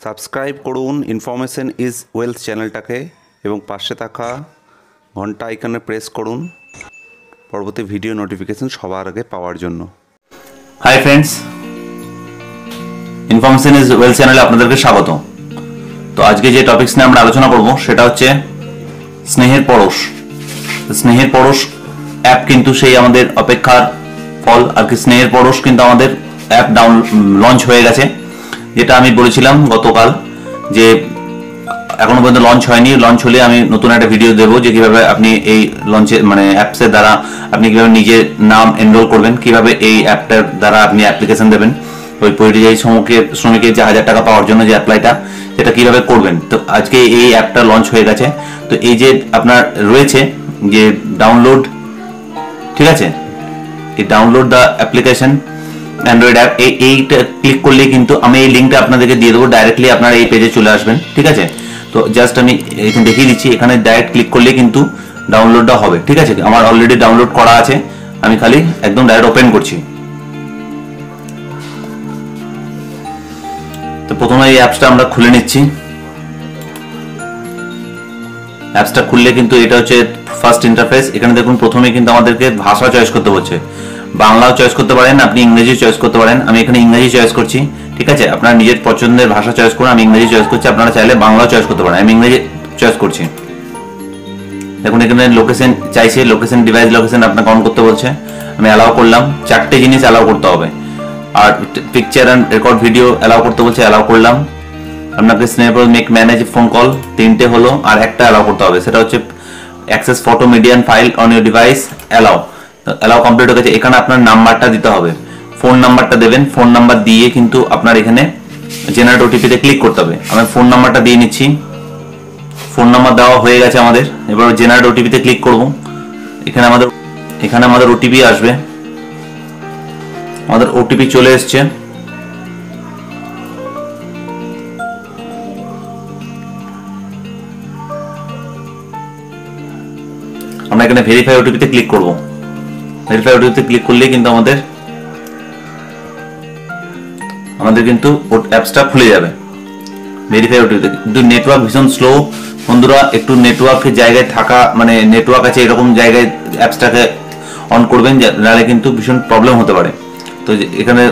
Subscribe করুন। Information is wealth চ্যানেলটাকে এবং পাশে থাকা ঘণ্টা আইকনে প্রেস করুন। পরবর্তী ভিডিও নোটিফিকেশন সবার আগে পাওয়ার জন্য। Hi friends information is well চ্যানেলে আপনাদেরকে স্বাগত তো আজকে যে টপিকস নিয়ে আমরা আলোচনা করব, সেটা হচ্ছে স্নেহের পরশ। স্নেহের পরশ অ্যাপ কিন্তু সেই আমাদের অপেক্ষার ফল। আর কি স্নেহের পরশ কিন্তু আমাদের অ্যাপ ডাউন লঞ্চ হয়ে গেছে। যেটা আমি বলেছিলাম গতকাল যে এখনও পর্যন্ত লঞ্চ হয়নি। লঞ্চ হলে আমি নতুন একটা ভিডিও দেবো যে কীভাবে আপনি এই লঞ্চের মানে অ্যাপসের দ্বারা আপনি কীভাবে নিজের নাম এনরোল করবেন, কীভাবে এই অ্যাপটার দ্বারা আপনি অ্যাপ্লিকেশন দেবেন। ওই পরিযায়ী শ্রমিকের শ্রমিকের যে হাজার টাকা পাওয়ার জন্য যে অ্যাপ্লাইটা সেটা কীভাবে করবেন? তো আজকে এই অ্যাপটা লঞ্চ হয়ে গেছে। তো এই যে আপনার রয়েছে যে ডাউনলোড ঠিক আছে? এই download the application android app এই এইটা ক্লিক করলে কিন্তু আমি এই লিঙ্কটা আপনাদেরকে দিয়ে দেবো ডাইরেক্টলি আপনারা এই পেজে চলে আসবেন, ঠিক আছে? তো জাস্ট আমি এখানে দেখিয়ে দিচ্ছি, এখানে ডাইরেক্ট ক্লিক করলে কিন্তু ডাউনলোডটা হবে, ঠিক আছে? আমার অলরেডি ডাউনলোড করা আছে, আমি খালি একদম ডাইরেক্ট ওপেন করছি। তো প্রথমে এই অ্যাপসটা আমরা খুলে নিচ্ছি। অ্যাপসটা খুললে কিন্তু এটা হচ্ছে ফার্স্ট ইন্টারফেস এখানে দেখুন প্রথমে কিন্তু আমাদেরকে ভাষা চয়েস করতে বলছে বাংলাও চয়েস করতে পারেন, আপনি ইংরেজি চয়েস করতে পারেন। আমি এখানে ইংরেজি চয়েস করছি, ঠিক আছে? আপনার নিজের পছন্দের ভাষা চয়েস করুন, আমি ইংরেজি চয়েস করছি, আপনারা চাইলে বাংলাও চয়েস করতে পারেন। আমি ইংরেজি চয়েস করছি। দেখুন, এখানে লোকেশন চাইছে লোকেশন ডিভাইস লোকেশন আপনাকে অন করতে বলছে। আমি অ্যালাউ করলাম, চারটে জিনিস অ্যালাউ করতে হবে। আর picture and record video allow করতে বলছে অ্যালাউ করলাম। আপনাকে স্নেপল মেক ম্যানেজ ফোন কল তিনটে হলো, আর একটা অ্যালাউ করতে হবে। সেটা হচ্ছে access photo media and file on your device allow allow complete হয়ে গেছে। এখানে আপনার নাম্বারটা দিতে হবে। ফোন নাম্বারটা দেবেন। ফোন নাম্বার দিয়ে কিন্তু আপনার এখানে জেনারেট ওটিপিতে ক্লিক করতে হবে। আমি ফোন নাম্বারটা দিয়ে নিচ্ছি। ফোন নাম্বার দেওয়া হয়ে গেছে আমাদের। এবার জেনারেট ওটিপিতে ক্লিক করব। এখানে আমাদের এখানে আমাদের ওটিপি আসবে। আমাদের ওটিপি চলে এসছে। আমরা এখানে ভেরিফাই ওটিপিতে ক্লিক করব। ভেরিফাই ওটিপিতে ক্লিক করলেই কিন্তু আমাদের আমাদের কিন্তু অ্যাপসটা খুলে যাবে। ভেরিফাই ওটিপিতে কিন্তু নেটওয়ার্ক ভীষণ স্লো বন্ধুরা, একটু নেটওয়ার্কের জায়গায় থাকা মানে নেটওয়ার্ক আছে এরকম জায়গায় অ্যাপসটাকে অন করবেন নাহলে কিন্তু ভীষণ প্রবলেম হতে পারে। তো এখানে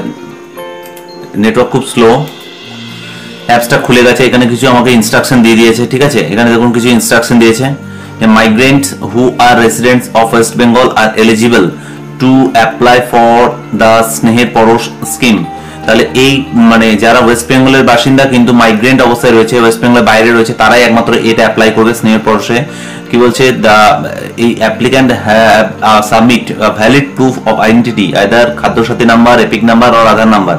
নেটওয়ার্ক খুব স্লো অ্যাপসটা খুলে গেছে, এখানে কিছু আমাকে ইনস্ট্রাকশন দিয়ে দিয়েছে, ঠিক আছে? এখানে দেখুন কিছু ইনস্ট্রাকশন দিয়েছে। Migrants who are residents of West Bengal are eligible to apply for the স্নেহের পরশ স্কিম তাহলে এই মানে যারা ওয়েস্ট বেঙ্গলের বাসিন্দা কিন্তু মাইগ্রেন্ট অবস্থায় রয়েছে ওয়েস্ট বেঙ্গলের বাইরে রয়েছে, তারাই একমাত্র এটা অ্যাপ্লাই করবে স্নেহের পরশে কি বলছে? দ্য এই applicant submit valid proof of identity either Khadyasathi number EPIC number or Aadhaar number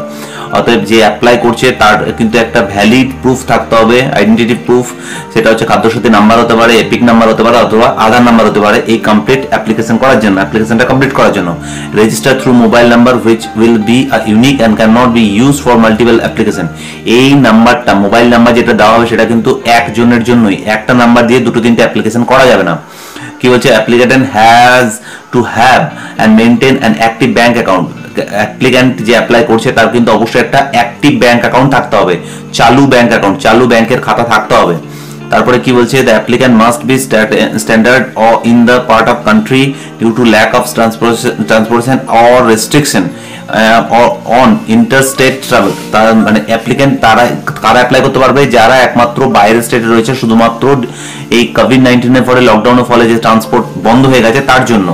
অতএব যে অ্যাপ্লাই করছে তার কিন্তু একটা ভ্যালিড প্রুফ থাকতে হবে আইডেন্টিটি প্রুফ সেটা হচ্ছে খাদ্যসাথী নাম্বার হতে পারে এপিক নাম্বার হতে পারে, অথবা আধার নাম্বার হতে পারে, এই কমপ্লিট অ্যাপ্লিকেশন করার জন্য অ্যাপ্লিকেশনটা কমপ্লিট করার জন্য। Register through mobile number which will be unique and can not be use for multiple application এই নাম্বারটা মোবাইল নাম্বার যেটা দেওয়া হবে, সেটা কিন্তু একজনের জন্যই। একটা নাম্বার দিয়ে দুটো, তিনটে অ্যাপ্লিকেশন করা যাবে না। কি বলছে? Application has to have and maintain an active bank account applicant যে অ্যাপ্লাই করছে তার কিন্তু অবশ্যই একটা অ্যাক্টিভ ব্যাংক অ্যাকাউন্ট থাকতে হবে। চালু ব্যাংক অ্যাকাউন্ট চালু ব্যাংকের খাতা থাকতে হবে। তারপরে কি বলছে? The applicant must be standard uh in the part of country due to lack of transportation or restriction on interstate travel তার মানে অ্যাপ্লিক্যান্ট তারা, কারা অ্যাপ্লাই করতে পারবে? যারা একমাত্র বাইরের স্টেটে রয়েছে, শুধুমাত্র এই কোভিড নাইন্টিনের ফলে লকডাউনের ফলে যে ট্রান্সপোর্ট বন্ধ হয়ে গেছে, তার জন্য।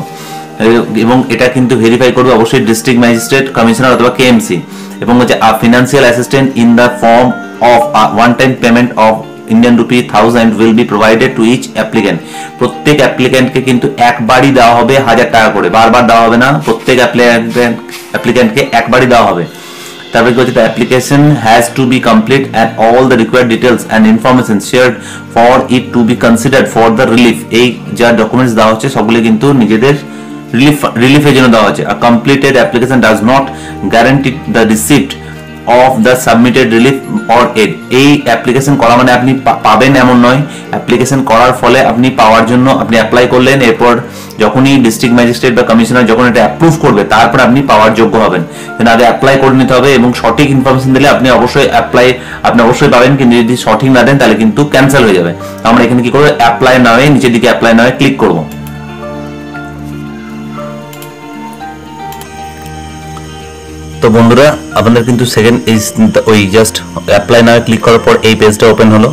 এবং এটা কিন্তু ভেরিফাই করবে অবশ্যই ডিস্ট্রিক্ট ম্যাজিস্ট্রেট কমিশনার অথবা কেএমসি এবং হচ্ছে a financial assistant in the form of one time payment of Indian rupee thousand will be provided to each applicant প্রত্যেক অ্যাপ্লিক্যান্টকে কিন্তু একবারই দেওয়া হবে হাজার টাকা করে। বারবার দেওয়া হবে না, প্রত্যেক অ্যাপ্লিক্যান্ট অ্যাপ্লিক্যান্টকে একবারই দেওয়া হবে। তারপরে হচ্ছে the application has to be complete and all the required details and information shared for it to be considered for the relief এই যা ডকুমেন্টস দেওয়া হচ্ছে, সবগুলো কিন্তু নিজেদের রিলিফ রিলিফের জন্য দেওয়া হচ্ছে a completed application does not guarantee the receipt of the submitted relief or aid এই অ্যাপ্লিকেশন করা মানে আপনি পাবেন এমন নয়। অ্যাপ্লিকেশন করার ফলে আপনি পাওয়ার জন্য আপনি অ্যাপ্লাই করলেন, এরপর যখনই ডিস্ট্রিক্ট ম্যাজিস্ট্রেট বা কমিশনার যখন এটা অ্যাপ্রুভ করবে, তারপর আপনি পাওয়ার যোগ্য হবেন। আগে অ্যাপ্লাই করে নিতে হবে এবং সঠিক ইনফরমেশন দিলে আপনি অবশ্যই অ্যাপ্লাই আপনি অবশ্যই পাবেন, কিন্তু যদি সঠিক না দেন তাহলে কিন্তু ক্যান্সেল হয়ে যাবে। আমরা এখানে কি করব? অ্যাপ্লাই নামে নিচের দিকে অ্যাপ্লাই নামে ক্লিক করব। তো বন্ধুরা, আপনাদের কিন্তু সেকেন্ড এই ওই জাস্ট অ্যাপ্লাই নামে ক্লিক করার পর এই পেজটা ওপেন হলো।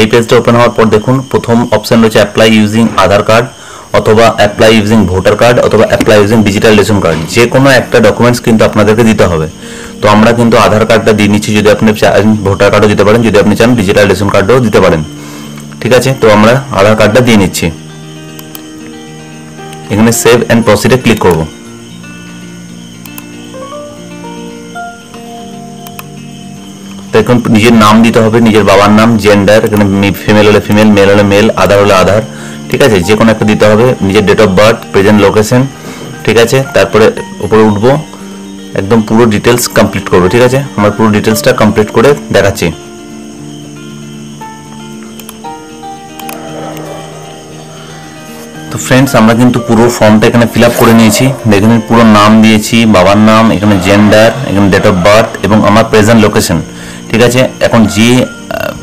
এই পেজটা ওপেন হওয়ার পর দেখুন, প্রথম অপশন রয়েছে অ্যাপ্লাই ইউজিং আধার কার্ড অথবা অ্যাপ্লাই ইউজিং ভোটার কার্ড অথবা apply using digital ration card যে কোনো একটা ডকুমেন্টস কিন্তু আপনাদেরকে দিতে হবে। তো আমরা কিন্তু আধার কার্ডটা দিয়ে নিচ্ছি যদি আপনি চান ভোটার কার্ডও দিতে পারেন, যদি আপনি চান ডিজিটাল রেশন কার্ডও দিতে পারেন। ঠিক আছে? তো আমরা আধার কার্ডটা দিয়ে নিচ্ছি। এখানে সেভ অ্যান্ড প্রসিডে ক্লিক করব। এখন নিজের নাম দিতে হবে, নিজের বাবার নাম জেন্ডার এখানে ফিমেল হলে ফিমেল মেল হলে মেল আধার হলে আধার ঠিক আছে? যে কোনো একটা দিতে হবে, নিজের date of birth present location ঠিক আছে? তারপরে উপরে উঠবো, একদম পুরো ডিটেলস কমপ্লিট করব, ঠিক আছে? আমার পুরো ডিটেলসটা কমপ্লিট করে দেখাচ্ছি। তো ফ্রেন্ডস আমরা কিন্তু পুরো ফর্মটা এখানে ফিল আপ করে নিয়েছি। দেখুন পুরো নাম দিয়েছি, বাবার নাম, এখানে জেন্ডার এখানে ডেট অফ বার্থ এবং আমার প্রেজেন্ট লোকেশন ঠিক আছে? এখন যে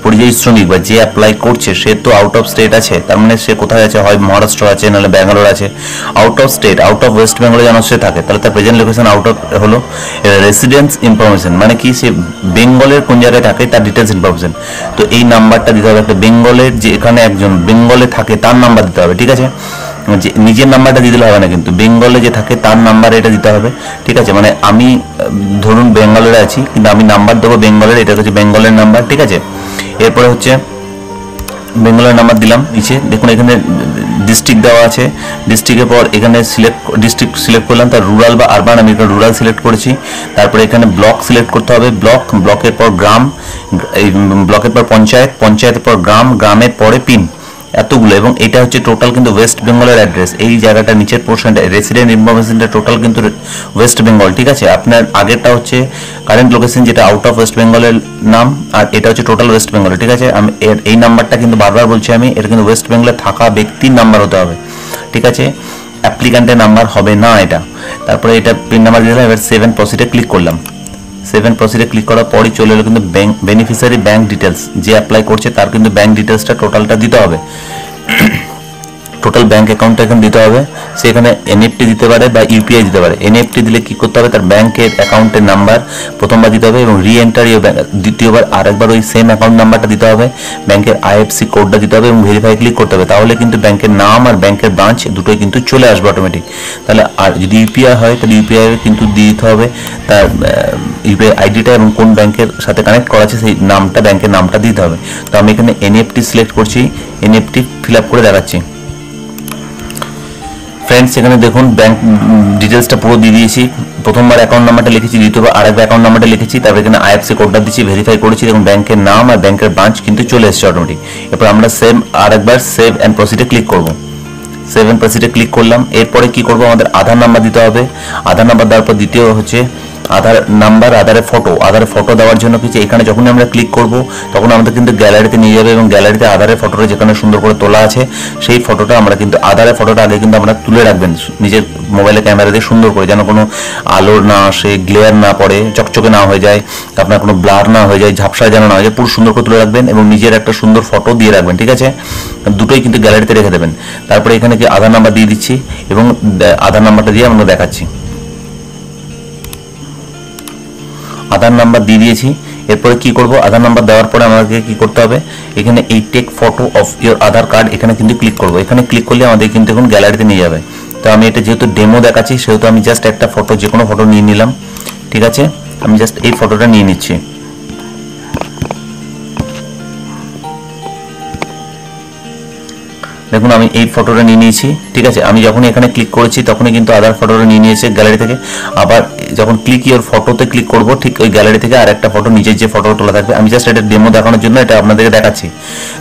পরিযায়ী শ্রমিক বা যে অ্যাপ্লাই করছে, সে তো আউট অফ স্টেট আছে। তার মানে সে কোথায় আছে? হয় মহারাষ্ট্র আছে, নাহলে ব্যাঙ্গালোর আছে। Out of state out of west বেঙ্গলে যেন সে থাকে, তাহলে তার প্রেজেন্ট লোকেশন আউট অফ হলো রেসিডেন্স ইনফরমেশন মানে কি সে বেঙ্গলের কোন জায়গায় থাকে, তার ডিটেলস ইনফরমেশন তো এই নাম্বারটা দিতে হবে একটা বেঙ্গলের যে এখানে একজন বেঙ্গলে থাকে, তার নাম্বার দিতে হবে, ঠিক আছে? নিজের নাম্বারটা দিলে হবে না কিন্তু। বেঙ্গলে যে থাকে তার নাম্বার এটা দিতে হবে। ঠিক আছে? মানে আমি, ধরুন বেঙ্গলের আছি, কিন্তু আমি নাম্বার দেবো বেঙ্গলের, এটা হচ্ছে বেঙ্গলের নাম্বার, ঠিক আছে? এরপরে হচ্ছে, বেঙ্গলের নাম্বার দিলাম, নিচে। দেখুন, এখানে ডিস্ট্রিক্ট দেওয়া আছে। ডিস্ট্রিক্টের পর এখানে সিলেক্ট ডিস্ট্রিক্ট সিলেক্ট করলাম, তার রুরাল বা আরবান আমি এখানে রুরাল সিলেক্ট করেছি। তারপরে এখানে ব্লক সিলেক্ট করতে হবে। ব্লক ব্লকের পর গ্রাম, এই ব্লকের পর পঞ্চায়েত, পঞ্চায়েতের পর গ্রাম, গ্রামের পরে পিন। এতগুলো এবং এটা হচ্ছে টোটাল কিন্তু ওয়েস্ট বেঙ্গলের অ্যাড্রেস এই জায়গাটা নিচের পোর্শনটা রেসিডেন্ট ইনফরমেশনটা টোটাল কিন্তু ওয়েস্ট বেঙ্গল ঠিক আছে? আপনার আগেরটা হচ্ছে কারেন্ট লোকেশন যেটা আউট অফ ওয়েস্ট বেঙ্গলের নাম, আর এটা হচ্ছে টোটাল ওয়েস্ট বেঙ্গল ঠিক আছে? আমি এর, এই নাম্বারটা কিন্তু বারবার বলছি আমি, এটা কিন্তু ওয়েস্ট বেঙ্গলে থাকা ব্যক্তির নাম্বার হতে হবে, ঠিক আছে? অ্যাপ্লিকান্টের নাম্বার হবে না এটা। তারপরে এটা পিন নাম্বার দিলাম, এবার সেভেন প্রসিডে ক্লিক করলাম। সেভেন প্রসিডে ক্লিক করার পরই চলে এলো কিন্তু ব্যাঙ্ক বেনিফিশিয়ারি ব্যাঙ্ক ডিটেলস যে অ্যাপ্লাই করছে তার কিন্তু ব্যাঙ্ক ডিটেলসটা টোটালটা দিতে হবে। টোটাল ব্যাংক অ্যাকাউন্টটা এখানে দিতে হবে। সেখানে এনএফটি দিতে পারে বা ইউপিআই দিতে পারে। এনএফটি দিলে কি করতে হবে? তার ব্যাংকের অ্যাকাউন্টের নাম্বার প্রথমবার দিতে হবে এবং রি এন্টার দ্বিতীয়বার আরেকবার ওই সেম অ্যাকাউন্ট নাম্বারটা দিতে হবে। ব্যাংকের আইএফসি কোডটা দিতে হবে এবং ভেরিফাই ক্লিক করতে হবে। তাহলে কিন্তু ব্যাংকের নাম আর ব্যাংকের ব্রাঞ্চ দুটোই কিন্তু চলে আসবে অটোমেটিক তাহলে আর যদি ইউপিআই হয়, তাহলে ইউপিআই কিন্তু দিয়ে দিতে হবে। তার ইউপিআই আইডিটা এবং কোন ব্যাংকের সাথে কানেক্ট করা আছে সেই নামটা ব্যাংকের নামটা দিতে হবে। তো আমি এখানে এনএফটি সিলেক্ট করছি। এনএফটি ফিল আপ করে দেখাচ্ছি। ফ্রেন্ডস এখানে দেখুন ব্যাংক ডিটেলসটা পুরো দিয়ে দিয়েছি। প্রথমবার অ্যাকাউন্ট নাম্বারটা লিখেছি, দ্বিতীয়বার আরেকবার অ্যাকাউন্ট নাম্বারটা লিখেছি, তারপর এখানে আইএফসি কোডটা দিচ্ছি ভেরিফাই করেছি। এবং ব্যাংকের নাম আর ব্যাংকের ব্রাঞ্চ কিন্তু চলে এসেছে অটোমেটিক এরপর আমরা সেভ আরেকবার সেভ অ্যান্ড প্রসিডে ক্লিক করব। সেভ অ্যান্ড প্রসিডে ক্লিক করলাম। এরপরে কি করব? আমাদের আধার নাম্বার দিতে হবে। আধার নাম্বার দেওয়ার পর দ্বিতীয় হচ্ছে আধার নাম্বার, আধারের ফটো আধারের ফটো দেওয়ার জন্য কিছু এখানে যখনই আমরা ক্লিক করব, তখন আমাদের কিন্তু গ্যালারিতে নিয়ে যাবে এবং গ্যালারিতে আধারের ফটোটা যেখানে সুন্দর করে তোলা আছে, সেই ফটোটা আমরা কিন্তু, আধারের ফটোটা আগে কিন্তু আমরা তুলে রাখবেন, নিজের মোবাইলের ক্যামেরা দিয়ে সুন্দর করে, যেন কোনো আলো না আসে গ্লেয়ার না পড়ে, চকচকে না হয়ে যায়, আপনার কোনো ব্লার না হয়ে যায়, ঝাপসা যেন না হয়ে যায়, পুরো সুন্দর করে তুলে রাখবেন এবং নিজের একটা সুন্দর ফটো দিয়ে রাখবেন, ঠিক আছে? দুটোই কিন্তু গ্যালারিতে রেখে দেবেন। তারপরে এখানে কি আধার নাম্বার দিয়ে দিচ্ছি এবং আধার নাম্বারটা দিয়ে আমরা দেখাচ্ছি। আধার নাম্বার দিয়ে দিয়েছি। এরপরে কি করব? আধার নাম্বার দেওয়ার পরে আমাকে কি করতে হবে? এখানে এই take photo of your Aadhaar card এখানে কিন্তু ক্লিক করব। এখানে ক্লিক করলে আমাদের কিন্তু এখন গ্যালারিতে নিয়ে যাবে। তো আমি এটা যেহেতু ডেমো দেখাচ্ছি, সেহেতু আমি জাস্ট একটা ফটো যে কোনো ফটো নিয়ে নিলাম। ঠিক আছে? আমি জাস্ট এই ফটোটা নিয়ে নিচ্ছি। দেখুন, আমি এই ফটোটা নিয়ে নিয়েছি, ঠিক আছে? আমি যখন এখানে ক্লিক করেছি, তখনই কিন্তু আধার ফটোটা নিয়ে নিয়েছে গ্যালারি থেকে। আবার যখন ক্লিক ইওর ফটোতে ক্লিক করব, ঠিক ওই গ্যালারি থেকে আর একটা ফটো নিজের যে ফটো তোলা থাকবে, আমি জাস্ট এটা ডেমো দেখানোর জন্য এটা আপনাদেরকে দেখাচ্ছি।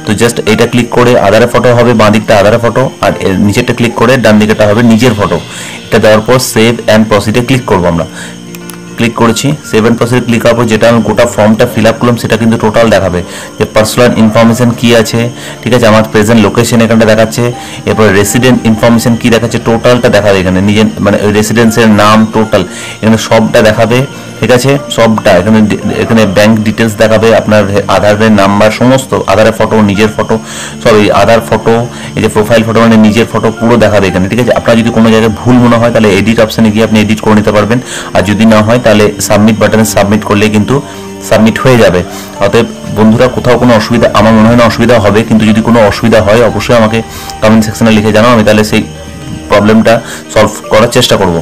তো জাস্ট এটা ক্লিক করে আধারের ফটো হবে, বাঁ দিকটা আধারের ফটো আর নিচেরটা ক্লিক করে ডান দিকেটা হবে নিজের ফটো এটা দেওয়ার পর সেভ অ্যান্ড প্রসিডে ক্লিক করব আমরা। ক্লিক করেছি সেভেন পার্সেন্ট ক্লিক করার পর যেটা আমি গোটা ফর্মটা ফিল আপ করলাম, সেটা কিন্তু টোটাল দেখাবে। যে পার্সোনাল ইনফরমেশান কী আছে, ঠিক আছে? আমার প্রেজেন্ট লোকেশন এখানটা দেখাচ্ছে, এরপর রেসিডেন্ট ইনফরমেশান কী দেখাচ্ছে টোটালটা দেখাবে এখানে। নিজের মানে রেসিডেন্সের নাম টোটাল এখানে সবটা দেখাবে। ঠিক আছে? সবটা, এখানে এখানে ব্যাংক ডিটেলস দেখাবে, আপনার আধারের নাম্বার সমস্ত আধারের ফটো নিজের ফটো এই আধার ফটো এই যে প্রোফাইল ফটো মানে নিজের ফটো পুরো দেখাবে এখানে, ঠিক আছে? আপনার যদি কোনো জায়গায় ভুল মনে হয়, তাহলে এডিট অপশানে গিয়ে আপনি এডিট করে নিতে পারবেন। আর যদি না হয়, তাহলে সাবমিট বাটনে সাবমিট করলে কিন্তু সাবমিট হয়ে যাবে। অতএব বন্ধুরা, কোথাও কোনো অসুবিধা, আমার মনে হয় না অসুবিধা হবে, কিন্তু যদি কোনো অসুবিধা হয়, অবশ্যই আমাকে কমেন্ট সেকশনে লিখে জানাও, আমি তাহলে সেই প্রবলেমটা সলভ করার চেষ্টা করব।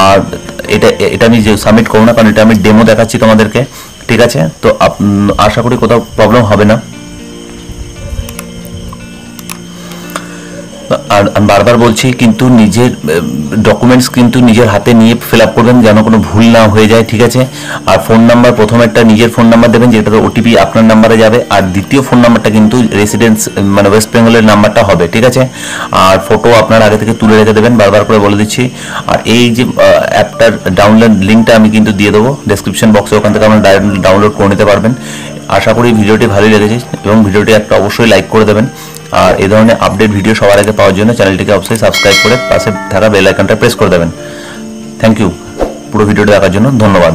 আর এটা এটা আমি যে সাবমিট করব না, কারণ এটা আমি ডেমো দেখাচ্ছি তোমাদেরকে, ঠিক আছে? তো আশা করি কোথাও প্রবলেম হবে না। আর বারবার বলছি, কিন্তু নিজের ডকুমেন্টস কিন্তু নিজের হাতে নিয়ে ফিল আপ করবেন যেন কোনো ভুল না হয়ে যায়, ঠিক আছে? আর ফোন নাম্বার প্রথম একটা নিজের ফোন নাম্বার দেবেন যেটাতে ওটিপি আপনার নাম্বারে যাবে। আর দ্বিতীয় ফোন নাম্বারটা কিন্তু রেসিডেন্স মানে ওয়েস্ট বেঙ্গলের নাম্বারটা হবে, ঠিক আছে? আর ফটো আপনার আগে থেকে তুলে রেখে দেবেন, বারবার করে বলে দিচ্ছি। আর এই যে অ্যাপটার ডাউনলোড লিঙ্কটা আমি কিন্তু দিয়ে দেবো ডেসক্রিপশন বক্সে ওখান থেকে আপনারা ডাউনলোড করে নিতে পারবেন। আশা করি ভিডিওটি ভালোই লেগেছে এবং ভিডিওটি একটা অবশ্যই লাইক করে দেবেন। আর এই ধরনের আপডেট ভিডিও সবার আগে পাওয়ার জন্য চ্যানেলটিকে অবশ্যই সাবস্ক্রাইব করে পাশে থাকা বেল আইকনটা প্রেস করে দেবেন। থ্যাংক ইউ পুরো ভিডিওটা দেখার জন্য ধন্যবাদ।